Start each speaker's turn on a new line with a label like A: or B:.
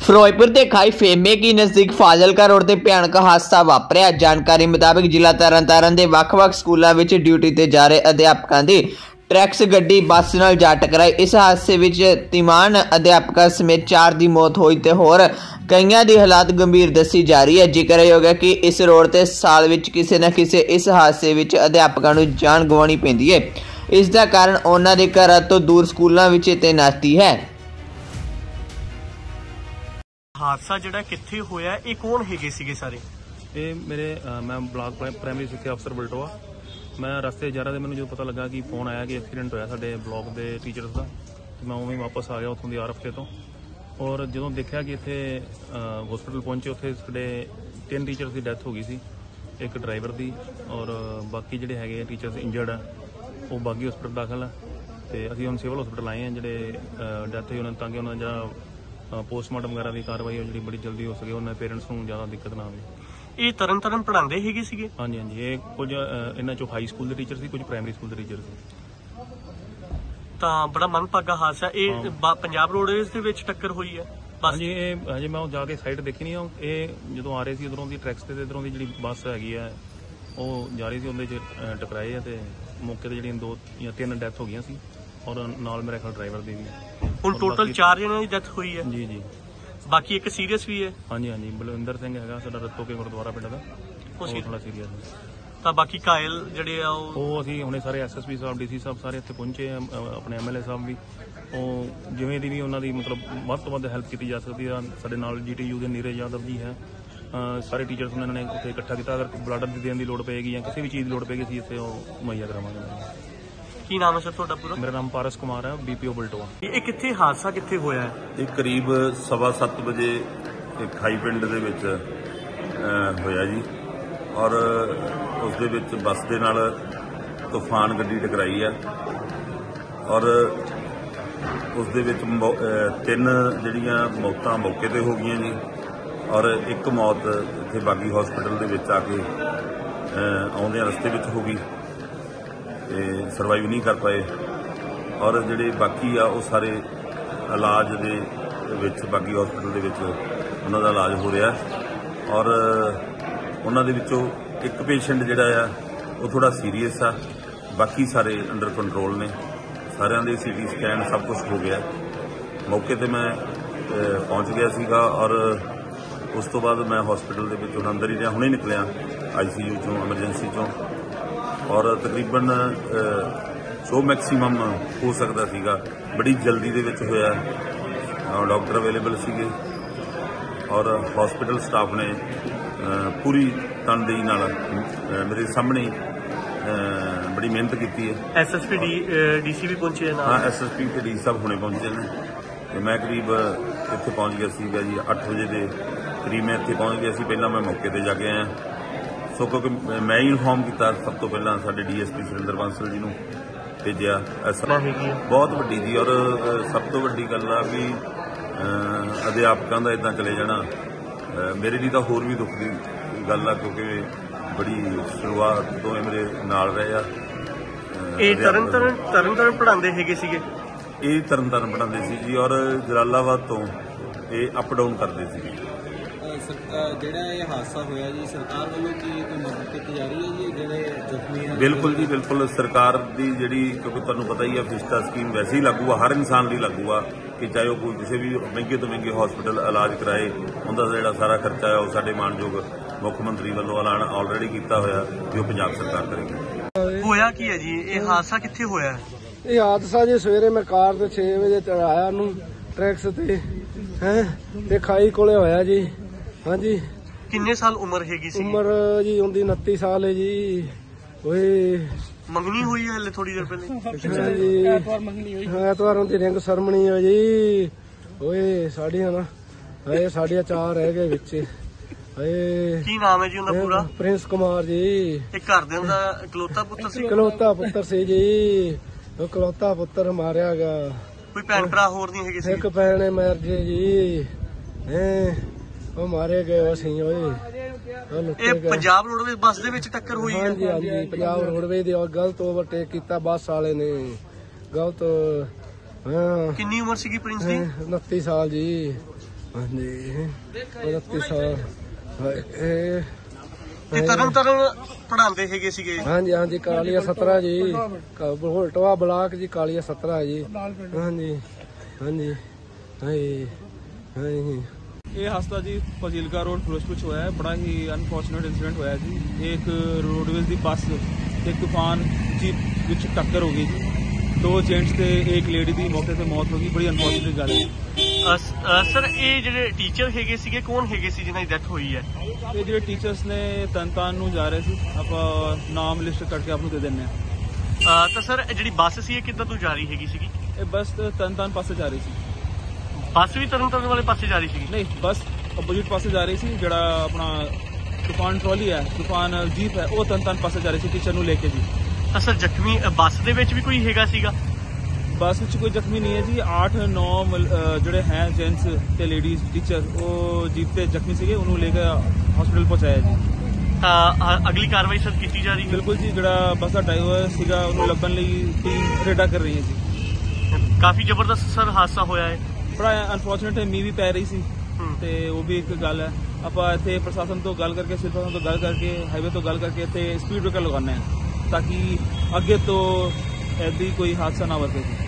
A: ਫਿਰੋਜ਼ਪੁਰ ਦੇ ਖਾਈ ਫੇਮੇ ਕੀ ਨਜ਼ਦੀਕ ਫਾਜ਼ਿਲਕਾ ਰੋਡ ਤੇ ਭਿਆਨਕ ਹਾਦਸਾ ਵਾਪਰਿਆ। ਜਾਣਕਾਰੀ ਮੁਤਾਬਕ ਜ਼ਿਲ੍ਹਾ ਤਰਨਤਾਰਨ ਦੇ ਵੱਖ-ਵੱਖ ਸਕੂਲਾਂ ਵਿੱਚ ਡਿਊਟੀ ਤੇ ਜਾ ਰਹੇ ਅਧਿਆਪਕਾਂ ਦੀ ਟਰੈਕਸ ਗੱਡੀ ਬੱਸ ਨਾਲ ਜਾ ਟਕਰਾਈ। ਇਸ ਹਾਦਸੇ ਵਿੱਚ ਤਿਮਾਨ ਅਧਿਆਪਕਾਂ ਸਮੇਤ 4 ਦੀ ਮੌਤ ਹੋਈ ਤੇ ਹੋਰ ਕਈਆਂ ਦੀ ਹਾਲਾਤ ਗੰਭੀਰ ਦੱਸੀ ਜਾ ਰਹੀ ਹੈ। ਜ਼ਿਕਰਯੋਗ ਹੈ ਕਿ ਇਸ ਰੋਡ ਤੇ ਸਾਲ ਵਿੱਚ ਕਿਸੇ ਨਾ ਕਿਸੇ ਇਸ ਹਾਦਸੇ ਵਿੱਚ ਅਧਿਆਪਕਾਂ ਨੂੰ ਜਾਨ ਗਵਾਉਣੀ ਪੈਂਦੀ ਹੈ। ਇਸ ਦਾ ਕਾਰਨ ਉਹਨਾਂ ਦੇ ਘਰਾਂ ਤੋਂ ਦੂਰ ਸਕੂਲਾਂ ਵਿੱਚ ਤੈਨਾਤੀ ਹੈ।
B: ਹਾਦਸਾ ਜਿਹੜਾ ਕਿੱਥੇ ਹੋਇਆ ਇਹ ਕੌਣ ਹੈਗੇ ਸੀਗੇ ਸਾਰੇ?
C: ਇਹ ਮੇਰੇ ਅ, ਮੈਂ ਬਲਾਕ ਪ੍ਰਾਇ- ਪ੍ਰਾਇਮਰੀ ਸਿੱਖਿਆ ਅਫਸਰ ਬਲਟੋਆ। ਮੈਂ ਰਸਤੇ ਜਾ ਰਿਹਾ ਤੇ ਮੈਨੂੰ ਜਦੋਂ ਪਤਾ ਲੱਗਾ ਕਿ ਫੋਨ ਆਇਆ ਕਿ ਐਕਸੀਡੈਂਟ ਹੋਇਆ ਸਾਡੇ ਬਲਾਕ ਦੇ ਟੀਚਰਸ ਦਾ ਤੇ ਮੈਂ ਉਵੇਂ ਹੀ ਵਾਪਸ ਆ ਗਿਆ ਉੱਥੋਂ ਦੀ ਆਰਫਕੇ ਤੋਂ। ਔਰ ਜਦੋਂ ਦੇਖਿਆ ਕਿ ਇੱਥੇ ਹਸਪੀਟਲ ਪਹੁੰਚੇ ਉੱਥੇ ਸਾਡੇ ਤਿੰਨ ਟੀਚਰਸ ਦੀ ਡੈਥ ਹੋ ਗਈ ਸੀ ਇੱਕ ਡਰਾਈਵਰ ਦੀ ਔਰ ਬਾਕੀ ਜਿਹੜੇ ਹੈਗੇ ਟੀਚਰਸ ਇੰਜਰਡ ਆ ਉਹ ਬਾਗੀ ਹਸਪੀਟਲ ਦਾਖਲ ਆ। ਤੇ ਅਸੀਂ ਹੁਣ ਸਿਵਲ ਹਸਪੀਟਲ ਆਏ ਆ ਜਿਹੜੇ ਡੈਥ ਹੋਈ ਉਹਨਾਂ ਨੂੰ ਤਾਂ ਕਿ ਉਹਨਾਂ ਦਾ ਜਿਹੜਾ ਪੋਸਟਮਾਰਟਮ ਵਗੈਰਾ ਦੀ ਕਾਰਵਾਈ ਉਹ ਜਿਹੜੀ ਬੜੀ ਜਲਦੀ ਹੋ ਸਕੇ ਉਹਨਾਂ ਦੇ ਪੇਰੈਂਟਸ ਨੂੰ ਜ਼ਿਆਦਾ ਦਿੱਕਤ ਨਾ ਆਵੇ।
B: ਇਹ ਤਰਨ ਤਾਰਨ ਪੜਾਉਂਦੇ ਹੈਗੇ ਸੀਗੇ?
C: ਹਾਂਜੀ ਹਾਂਜੀ ਇਹ ਕੁਝ ਇਹਨਾਂ ਚੋਂ ਹਾਈ ਸਕੂਲ ਦੇ ਟੀਚਰ ਸੀ ਕੁਝ ਪ੍ਰਾਇਮਰੀ ਸਕੂਲ ਦੇ ਟੀਚਰ ਸੀ।
B: ਤਾਂ ਬੜਾ ਮਨਪਾਗਾ ਹਾਦਸਾ ਇਹ ਪੰਜਾਬ ਰੋਡਵੇਜ਼ ਦੇ ਵਿੱਚ ਟੱਕਰ ਹੋਈ ਹੈ?
C: ਹਾਂਜੀ ਇਹ ਹਜੇ ਮੈਂ ਉਹ ਜਾ ਕੇ ਸਾਈਡ ਦੇਖੀ ਨਹੀਂ ਆ ਇਹ ਜਦੋਂ ਆ ਰਹੇ ਸੀ ਉਧਰੋਂ ਦੀ ਟਰੈਕਸ ਤੇ ਇਧਰੋਂ ਦੀ ਜਿਹੜੀ ਬੱਸ ਹੈਗੀ ਆ ਉਹ ਜਾ ਰਹੀ ਸੀ ਉਹਦੇ ਚ ਟਕਰਾਏ ਆ ਤੇ ਮੌਕੇ ਤੇ ਜਿਹੜੀਆਂ ਦੋ ਜਾਂ ਤਿੰਨ ਡੈਥ ਹੋ ਗਈਆਂ ਸੀ। ਔਰ ਨਾਲ ਮੇਰੇ ਖਿਆਲ ਡਰਾਈਵਰ ਦੀ ਵੀ
B: ਹੁਣ
C: ਔਰ
B: ਟੋਟਲ
C: ਬਾਕੀ-
B: 4 ਜਣਿਆਂ ਦੀ ਡੈਥ ਹੋਈ ਹੈ।
C: ਜੀ ਜੀ।
B: ਬਾਕੀ ਇੱਕ ਸੀਰੀਅਸ ਵੀ ਹੈ।
C: ਹਾਂਜੀ ਹਾਂਜੀ। ਬਲਵਿੰਦਰ ਸਿੰਘ ਹੈਗਾ ਸਾਡਾ ਰੱਤੋ ਕੇ ਗੁਰਦੁਆਰਾ ਪਿੰਡ ਦਾ।
B: ਉਹ
C: ਉਹ
B: ਸੀ-
C: ਥੋੜਾ ਸੀਰੀਅਸ ਹੈ।
B: ਤਾਂ ਬਾਕੀ ਘਾਇਲ ਜਿਹੜੇ ਆ ਉਹ
C: ਉਹ ਅਸੀਂ ਹੁਣੇ ਸਾਰੇ ਐਸਐਸਪੀ ਸਾਹਿਬ ਡੀਸੀ ਸਾਹਿਬ ਸਾਰੇ ਇੱਥੇ ਪਹੁੰਚੇ ਆ ਅ, ਆਪਣੇ ਐਮਐਲਏ ਸਾਹਿਬ ਵੀ। ਉਹ ਜਿਵੇਂ ਦੀ ਵੀ ਉਹਨਾਂ ਦੀ ਮਤਲਬ ਵੱਧ ਤੋਂ ਵੱਧ ਹੈਲਪ ਕੀਤੀ ਜਾ ਸਕਦੀ ਆ। ਸਾਡੇ ਨਾਲ ਜੀਟੀਯੂ ਦੇ ਨੀਰਜ ਯਾਦਵ ਜੀ ਹੈ। ਅ, ਸਾਰੇ ਟੀਚਰਸ ਉਹਨਾਂ ਨੇ ਉੱਥੇ ਇਕੱਠਾ ਕੀਤਾ। ਅਗਰ ਬਲੱਡ ਦੇਣ ਦੀ ਲੋੜ ਪਏਗੀ ਜਾਂ ਕਿਸੇ ਵੀ ਚੀਜ਼ ਦੀ ਲੋੜ ਪਏਗੀ ਅਸੀਂ ਇੱਥੇ ਉਹ ਮੁਹੱਈਆ ਕਰਾਵਾਂਗੇ।
B: ਕੀ ਨਾਮ ਹੈ ਸਰ ਤੁਹਾਡਾ ਪੂਰਾ?
C: ਮੇਰਾ ਨਾਮ ਪਾਰਸ ਕੁਮਾਰ ਹੈ ਬੀਪੀਓ ਬਲਟੋਆ
B: ਇਹ ਕਿੱਥੇ ਹਾਦਸਾ ਕਿੱਥੇ ਹੋਇਆ ਹੈ?
D: ਇਹ ਕਰੀਬ ਸਵਾ ਸੱਤ ਵਜੇ ਇੱਕ ਖਾਈ ਪਿੰਡ ਦੇ ਵਿੱਚ ਅਹ, ਹੋਇਆ ਜੀ। ਔਰ ਉਸ ਦੇ ਵਿੱਚ ਬੱਸ ਦੇ ਨਾਲ ਤੂਫਾਨ ਗੱਡੀ ਟਕਰਾਈ ਆ। ਔਰ ਉਸ ਦੇ ਵਿੱਚ ਮੌ- ਅਹ, ਤਿੰਨ ਜਿਹੜੀਆਂ ਮੌਤਾਂ ਮੌਕੇ ਤੇ ਹੋ ਗਈਆਂ ਜੀ। ਔਰ ਇੱਕ ਮੌਤ ਇੱਥੇ ਬਾਗੀ ਹਸਪੀਟਲ ਦੇ ਵਿੱਚ ਆ ਕੇ ਅਹ, ਆਉਂਦਿਆਂ ਰਸਤੇ ਵਿੱਚ ਹੋ ਗਈ। ਤੇ ਸਰਵਾਈਵ ਨਹੀਂ ਕਰ ਪਾਏ। ਔਰ ਜਿਹੜੇ ਬਾਕੀ ਆ, ਉਹ ਸਾਰੇ ਇਲਾਜ ਦੇ ਵਿੱਚ, ਬਾਕੀ ਹਸਪੀਟਲ ਦੇ ਵਿੱਚ ਉਹਨਾਂ ਦਾ ਇਲਾਜ ਹੋ ਰਿਹਾ। ਔਰ ਉਹਨਾਂ ਦੇ ਵਿੱਚੋਂ ਇੱਕ ਪੇਸ਼ੈਂਟ ਜਿਹੜਾ ਆ, ਉਹ ਥੋੜਾ ਸੀਰੀਅਸ ਆ। ਬਾਕੀ ਸਾਰੇ ਅੰਡਰ ਕੰਟਰੋਲ ਨੇ। ਸਾਰਿਆਂ ਦੇ ਸੀਟੀ ਸਕੈਨ ਸਭ ਕੁਝ ਹੋ ਗਿਆ। ਮੌਕੇ ਤੇ ਮੈਂ ਪਹੁੰਚ ਗਿਆ ਸੀਗਾ ਔਰ ਉਸ ਤੋਂ ਬਾਅਦ ਮੈਂ ਹਸਪੀਟਲ ਦੇ ਵਿੱਚ ਹੁਣ ਅੰਦਰ ਹੀ ਰਿਹਾ। ਹੁਣੇ ਨਿਕਲਿਆ। ਆਈਸੀਯੂ ਚੋਂ ਐਮਰਜੈਂਸੀ ਚੋਂ। ਔਰ ਤਕਰੀਬਨ ਸੋ ਮੈਕਸਿਮਮ ਹੋ ਸਕਦਾ ਸੀਗਾ। ਬੜੀ ਜਲਦੀ ਦੇ ਵਿੱਚ ਹੋਇਆ। ਡਾਕਟਰ ਅਵੇਲੇਬਲ ਸੀਗੇ। ਔਰ ਹਸਪੀਟਲ ਸਟਾਫ ਨੇ ਪੂਰੀ ਤਨਦੇਹੀ ਨਾਲ ਮੇਰੇ ਸਾਹਮਣੇ ਬੜੀ ਮਿਹਨਤ ਕੀਤੀ ਹੈ।
B: ਐਸਐਸਪੀ ਡੀਸੀ ਵੀ ਪਹੁੰਚੇ
D: ਹਾਂ
B: ਨਾਲ?
D: ਐਸਐਸਪੀ ਤੇ ਡੀ ਸਾਹਿਬ ਹੁਣੇ ਪਹੁੰਚੇ ਨੇ। ਤੇ ਮੈਂ ਕਰੀਬ ਇੱਥੇ ਪਹੁੰਚ ਗਿਆ ਸੀਗਾ ਜੀ 8 ਵਜੇ ਦੇ ਕਰੀਬ ਮੈਂ ਇੱਥੇ ਪਹੁੰਚ ਗਿਆ ਸੀ। ਪਹਿਲਾਂ ਮੈਂ ਮੌਕੇ ਤੇ ਜਾ ਕੇ ਆਇਆ। ਸੋ ਕਿਉਂਕਿ ਮੈਂ ਹੀ ਇਨਫੋਰਮ ਕੀਤਾ ਸਭ ਤੋਂ ਪਹਿਲਾਂ ਸਾਡੇ ਡੀਐਸਪੀ ਸੁਰਿੰਦਰ ਬਾਂਸਲ ਜੀ ਨੂੰ ਭੇਜਿਆ। ਬਹੁਤ ਵੱਡੀ ਜੀ ਔਰ ਸਭ ਤੋਂ ਵੱਡੀ ਗੱਲ ਆ ਵੀ ਅਧਿਆਪਕਾਂ ਦਾ ਇਦਾਂ ਚਲੇ ਜਾਣਾ ਮੇਰੇ ਲਈ ਤਾਂ ਹੋਰ ਵੀ ਦੁੱਖ ਦੀ ਗੱਲ ਆ ਕਿਉਂਕਿ ਬੜੀ ਸ਼ੁਰੂਆਤ ਤੋਂ ਇਹ ਮੇਰੇ ਨਾਲ ਰਹੇ ਆ।
B: ਇਹ ਤਰਨ। ਤਾਰਨ ਤਰਨ ਤਾਰਨ ਪੜਾਉਂਦੇ ਹੈਗੇ ਸੀਗੇ?
D: ਇਹ ਤਰਨਤਾਰਨ ਪੜਾਉਂਦੇ ਸੀ ਜੀ ਔਰ ਜਲਾਲਾਬਾਦ ਤੋਂ ਇਹ ਅਪ ਡਾਊਨ ਕਰਦੇ ਸੀ।
E: ਜਿਹੜਾ ਇਹ ਹਾਦਸਾ ਹੋਇਆ ਜੀ ਸਰਕਾਰ ਵੱਲੋਂ ਕੀ ਕੋਈ ਮਦਦ ਕੀਤੀ ਜਾ ਰਹੀ ਹੈ ਜੀ? ਜਿਹੜੇ ਜ਼ਖਮੀ ਹਨ
D: ਬਿਲਕੁਲ ਜੀ ਬਿਲਕੁਲ। ਸਰਕਾਰ ਦੀ ਜਿਹੜੀ ਕਿਉਂਕਿ ਤੁਹਾਨੂੰ ਪਤਾ ਹੀ ਆ ਫਿਸਟਾ ਸਕੀਮ ਵੈਸੇ ਹੀ ਲਾਗੂ ਆ ਹਰ ਇਨਸਾਨ ਲਈ ਲਾਗੂ ਆ ਕਿ ਚਾਹੇ ਉਹ ਕੋਈ ਕਿਸੇ ਵੀ ਮਹਿੰਗੇ ਤੋਂ ਮਹਿੰਗੇ ਹਸਪੀਟਲ ਇਲਾਜ ਕਰਾਏ ਉਹਦਾ ਜਿਹੜਾ ਸਾਰਾ ਖਰਚਾ ਹੈ ਉਹ ਸਾਡੇ ਮਾਨਯੋਗ ਮੁੱਖ ਮੰਤਰੀ ਵੱਲੋਂ ਐਲਾਨ ਆਲਰੇਡੀ ਕੀਤਾ ਹੋਇਆ ਜੋ ਪੰਜਾਬ ਸਰਕਾਰ ਕਰੇਗੀ।
B: ਹੋਇਆ ਕੀ ਹੈ ਜੀ? ਇਹ ਹਾਦਸਾ ਕਿੱਥੇ ਹੋਇਆ? ਹੈ
F: ਇਹ ਹਾਦਸਾ ਜੀ ਸਵੇਰੇ ਮੈਂ ਕਾਰ ਤੇ 6 ਵਜੇ ਚੜਾਇਆ ਨੂੰ ਟਰੈਕਸ ਤੇ ਹੈ? ਤੇ ਖਾਈ ਕੋਲੇ ਹੋਇਆ ਜੀ। ਹਾਂਜੀ।
B: ਕਿੰਨੇ ਸਾਲ ਉਮਰ ਹੈਗੀ ਸੀ?
F: ਉਮਰ ਜੀ ਹੁੰਦੀ 29 ਸਾਲ ਹੈ ਜੀ। ਓਏ।
B: ਮੰਗਣੀ ਹੋਈ ਹੈ ਹਲੇ ਥੋੜੀ ਦੇਰ ਪਹਿਲੇ?
F: ਹਾਂਜੀ ਐਤਵਾਰ ਮੰਗਣੀ ਹੋਈ। ਐਤਵਾਰ ਹੁੰਦੀ ਰਿੰਗ ਸਰਮਣੀ ਹੋ ਜੀ। ਓਏ ਸਾਡੀਆਂ ਨਾ ਹਏ ਸਾਡੀਆਂ ਚਾਰ ਰਹਿ ਗਏ ਵਿੱਚ। ਹਏ।
B: ਕੀ ਨਾਮ ਹੈ ਜੀ ਉਹਦਾ ਪੂਰਾ?
F: ਪ੍ਰਿੰਸ ਕੁਮਾਰ ਜੀ।
B: ਇਹ ਘਰਦਿਆਂ ਦਾ ਇਕਲੌਤਾ ਪੁੱਤਰ ਸੀ?
F: ਇਕਲੌਤਾ ਪੁੱਤਰ ਸੀ ਜੀ। ਉਹ ਇਕਲੌਤਾ ਪੁੱਤਰ ਮਾਰਿਆ ਗਿਆ।
B: ਕੋਈ ਭੈਣ ਭਰਾ ਹੋਰ ਨਹੀਂ ਹੈਗੇ ਸੀ?
F: ਇੱਕ ਭੈਣ ਨੇ ਮਰ ਜੇ ਜੀ। ਹੈ। ਉਹ ਮਾਰੇ ਗਏ ਅਸੀਂ ਓਏ। ਉਹ ਲੁੱਟੇ
B: ਇਹ
F: ਗਏ।
B: ਪੰਜਾਬ ਰੋਡਵੇਜ਼ ਬੱਸ ਦੇ ਵਿੱਚ ਟੱਕਰ ਹੋਈ ਹੈ।
F: ਹਾਂਜੀ ਹਾਂਜੀ ਪੰਜਾਬ ਰੋਡਵੇਜ਼ ਦੇ ਉਹ ਗਲਤ ਓਵਰਟੇਕ ਕੀਤਾ ਬੱਸ ਵਾਲੇ ਨੇ। ਗਲਤ ਹਾਂ।
B: ਕਿੰਨੀ ਉਮਰ ਸੀਗੀ ਪ੍ਰਿੰਸ ਦੀ?
F: 29 ਸਾਲ ਜੀ। ਹਾਂਜੀ। 29 ਸਾਲ। ਹਾਏ ਇਹ
B: ਤੇ ਤਰਨ ਤਰਨ ਪੜਾਉਂਦੇ ਹੈਗੇ ਸੀਗੇ।
F: ਹਾਂਜੀ ਹਾਂਜੀ ਕਾਲੀਆ 17 ਜੀ। ਹੋਲਟਵਾ ਬਲਾਕ ਜੀ ਕਾਲੀਆ 17 ਜੀ। ਹਾਂਜੀ ਹਾਂਜੀ। ਹਾਏ ਹਾਏ।
C: ਇਹ ਹਾਦਸਾ ਜੀ ਫਜ਼ੀਲਕਾ ਰੋਡ ਫਿਰੋਜ਼ਪੁਰ 'ਚ ਹੋਇਆ ਹੈ। ਬੜਾ ਹੀ ਅਨਫੋਰਚੂਨੇਟ ਇਨਸੀਡੈਂਟ ਹੋਇਆ ਜੀ। ਇੱਕ ਰੋਡਵੇਜ਼ ਦੀ ਬੱਸ ਤੇ ਤੂਫਾਨ ਜੀਪ ਵਿੱਚ ਟੱਕਰ ਹੋ ਗਈ ਜੀ। ਦੋ ਜੈਂਟਸ ਤੇ ਇੱਕ ਲੇਡੀ ਦੀ ਮੌਕੇ ਤੇ ਮੌਤ ਹੋ ਗਈ। ਬੜੀ ਅਨਫੋਰਚੂਨੇਟ ਗੱਲ ਹੈ।
B: ਸਰ ਇਹ ਜਿਹੜੇ ਟੀਚਰ ਹੈਗੇ ਸੀਗੇ ਕੌਣ ਹੈਗੇ ਸੀ ਜਿਨ੍ਹਾਂ ਦੀ ਡੈਥ ਹੋਈ ਹੈ?
C: ਇਹ ਜਿਹੜੇ ਟੀਚਰਸ ਨੇ ਤਨਤਾਨ ਨੂੰ ਜਾ ਰਹੇ ਸੀ ਆਪਾਂ ਨਾਮ ਲਿਸਟ ਕਰਕੇ ਆਪ ਨੂੰ ਦੇ ਦਿੰਨੇ ਆ
B: ਤਾਂ ਸਰ ਇਹ ਜਿਹੜੀ ਬੱਸ ਸੀ ਇਹ ਕਿੱਧਰ ਤੋਂ ਜਾ ਰਹੀ ਹੈਗੀ ਸੀਗੀ?
C: ਇਹ ਬੱਸ ਤਨਤਾਨ ਪਾਸੇ ਜਾ ਰਹੀ ਸੀ।
B: ਬੱਸ ਵੀ ਤਰਨ ਤਾਰਨ ਵਾਲੇ ਪਾਸੇ ਜਾ ਰਹੀ ਸੀਗੀ।
C: ਨਹੀਂ ਬੱਸ ਆਪੋਜ਼ਿਟ ਪਾਸੇ ਜਾ ਰਹੀ ਸੀ ਜਿਹੜਾ ਆਪਣਾ ਤੂਫਾਨ ਟਰਾਲੀ ਹੈ ਤੂਫਾਨ ਜੀਪ ਹੈ ਉਹ ਤਨਤਾਨ ਪਾਸੇ ਜਾ ਰਹੀ ਸੀ ਟੀਚਰ ਨੂੰ ਲੈ ਕੇ ਜੀ।
B: ਤਾਂ ਸਰ ਜ਼ਖਮੀ ਅ, ਬੱਸ ਦੇ ਵਿੱਚ ਵੀ ਕੋਈ ਹੈਗਾ ਸੀਗਾ?
C: ਬੱਸ ਵਿੱਚ ਕੋਈ ਜ਼ਖਮੀ ਨਹੀਂ ਹੈ ਜੀ 8 9 ਜਿਹੜੇ ਹੈ ਜੈਂਟਸ ਤੇ ਲੇਡੀਜ਼ ਟੀਚਰ ਉਹ ਜੀਪ ਤੇ ਜ਼ਖਮੀ ਸੀਗੇ ਉਹਨੂੰ ਲੈ ਕੇ ਹਸਪੀਟਲ ਪਹੁੰਚਾਇਆ ਜੀ।
B: ਤਾਂ ਅ, ਅਗਲੀ ਕਾਰਵਾਈ ਸਰ ਕੀਤੀ ਜਾ ਰਹੀ ਹੈ?
C: ਬਿਲਕੁਲ ਜੀ ਜਿਹੜਾ ਬੱਸ ਦਾ ਡਰਾਈਵਰ ਸੀਗਾ ਉਹਨੂੰ ਲੱਭਣ ਲਈ ਟੀਮ ਰੇਡਾ ਕਰ ਰਹੀ ਹੈ ਜੀ।
B: ਕਾਫੀ ਜ਼ਬਰਦਸਤ ਸਰ ਹਾਦਸਾ ਹੋਇਆ ਹੈ।
C: ਬੜਾ ਅਨਫੋਰਚੂਨੇਟ ਮੀਂਹ ਵੀ ਪੈ ਰਹੀ ਸੀ। ਤੇ ਉਹ ਵੀ ਇੱਕ ਗੱਲ ਹੈ। ਆਪਾਂ ਇੱਥੇ ਪ੍ਰਸ਼ਾਸਨ ਤੋਂ ਗੱਲ ਕਰਕੇ ਸਿਵਲ ਪ੍ਰਸ਼ਾਸਨ ਤੋਂ ਗੱਲ ਕਰਕੇ ਹਾਈਵੇ ਤੋਂ ਗੱਲ ਕਰਕੇ ਇੱਥੇ ਸਪੀਡ ਬ੍ਰੇਕਰ ਲਗਾਉਣਾ ਹੈ ਤਾਂ ਕਿ ਅੱਗੇ ਤੋਂ ਐਦੀ ਕੋਈ ਹਾਦਸਾ ਨਾ ਵਾਪਰੇ।